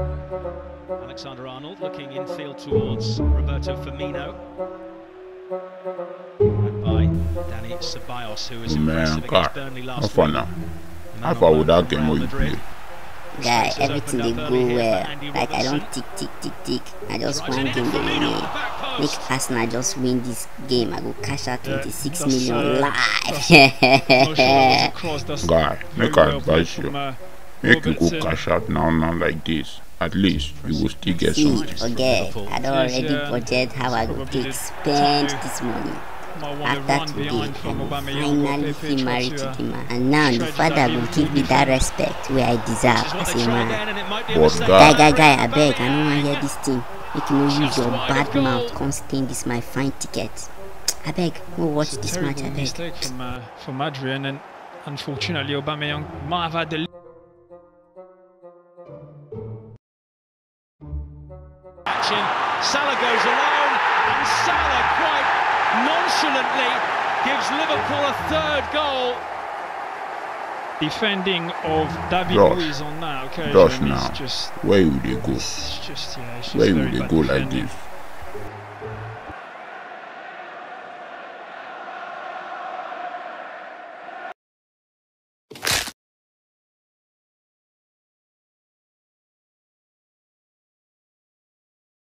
Alexander Arnold looking infield towards Roberto Firmino. And by Dani Ceballos, who was impressive Man, God, against Burnley how last far week. now? The How man far on would loan that from game Real will Madrid. be? Guy, everything opened they go early well. Andy Like I don't Robertson. tick tick tick tick. I just Drives one it in, game they Firmino win. at the back Make. Arsenal just win this game. I go cash out Yeah, 26 that's, million uh, live. Not sure that was a cross. That's Guy, very make I well played advise from, you. uh, Make you go cash out now, now like this. At least you will still get See, something. okay, I don't already yeah. budget how I go Probably take the spend this money. Might want to After today, I will finally Pepe, feel try married to, to the man. And now the father will give me that respect where I deserve This is what as a man. again, and it might But guy- Guy, guy, guy, I beg, I don't want to hear this thing. Make you no use your bad mouth, come stain this my fine ticket. I beg, go watch this match, I beg. mistake from uh, from Adrian, and unfortunately Aubameyang might have had the Action. Salah goes alone, and Salah quite nonchalantly gives Liverpool a third goal. defending of David Josh. Luiz on that occasion. Josh is now. just, Where would they go? it's just, yeah, it's just Where would will they bad go like this?